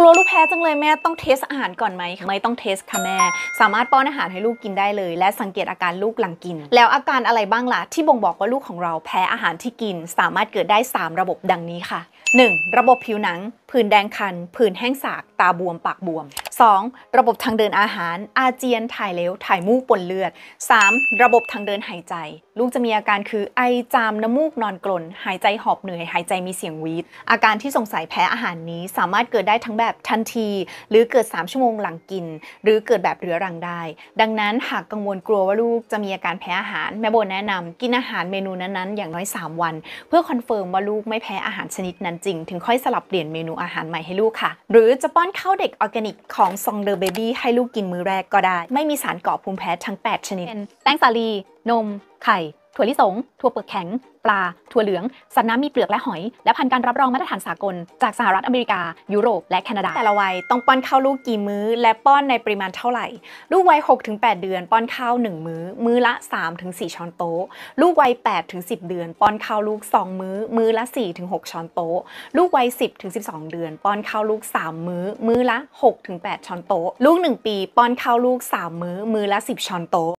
กลัวลูกแพ้จังเลยแม่ต้องเทสอาหารก่อนไหมไม่ต้องเทสค่ะแม่ สามารถป้อนอาหารให้ลูกกินได้เลย และสังเกตอาการลูกหลังกิน แล้วอาการอะไรบ้างล่ะที่บ่งบอกว่าลูกของเราแพ้อาหารที่กิน สามารถเกิดได้ 3 ระบบดังนี้ค่ะ 1. ระบบผิวหนังผื่นแดงคัน ผื่นแห้งสาก ตาบวม ปากบวม 2. ระบบทางเดินอาหาร อาเจียน ถ่ายเหลว ถ่ายมูกปนเลือด 3. ระบบทางเดินหายใจ ลูกจะมีอาการคือไอจามน้ำมูกนอนกลน หายใจหอบเหนื่อย หายใจมีเสียงวีด อาการที่สงสัยแพ้อาหารนี้สามารถเกิดได้ทั้งแบบทันที หรือเกิด 3 ชั่วโมงหลังกิน หรือเกิดแบบเรื้อรังได้ ดังนั้นหากกังวลกลัวว่าลูกจะมีอาการแพ้อาหาร แม่โบแนะนำกินอาหารเมนูนั้นๆ อย่างน้อย 3 วัน เพื่อ confirm ว่าลูกไม่แพ้อาหารชนิดนั้นจริง ถึงค่อยสลับเปลี่ยนเมนูอาหารใหม่ให้ลูกค่ะ หรือจะป้อนข้าวเด็กออร์แกนิกของซองเดอร์เบบี้ให้ลูกกินมื้อแรกก็ได้ ไม่มีสารก่อภูมิแพ้ทั้ง 8 ชนิดเช่นแป้งสาลี นม ไข่ ถั่วลิสง ถั่วเปลือกแข็ง ปลา ถั่วเหลือง สัตว์น้ำมีเปลือกและหอย และผ่านการรับรองมาตรฐานสากล จากสหรัฐอเมริกา ยุโรป และแคนาดา แต่ละวัยต้องป้อนข้าวลูกกี่มื้อ และป้อนในปริมาณเท่าไหร่ ลูกวัย 6-8 เดือน ป้อนข้าว 1 มื้อ มื้อละ 3-4 ช้อนโต๊ะ ลูกวัย 8-10 เดือน ป้อนข้าวลูก 2 มื้อ มื้อละ 4-6 ช้อนโต๊ะ ลูกวัย 10-12 เดือน ป้อนข้าวลูก 3 มื้อ มื้อละ 6-8 ช้อนโต๊ะ ลูก 1 ปี ป้อนข้าวลูก 3 มื้อ มื้อละ 10 ช้อนโต๊ะ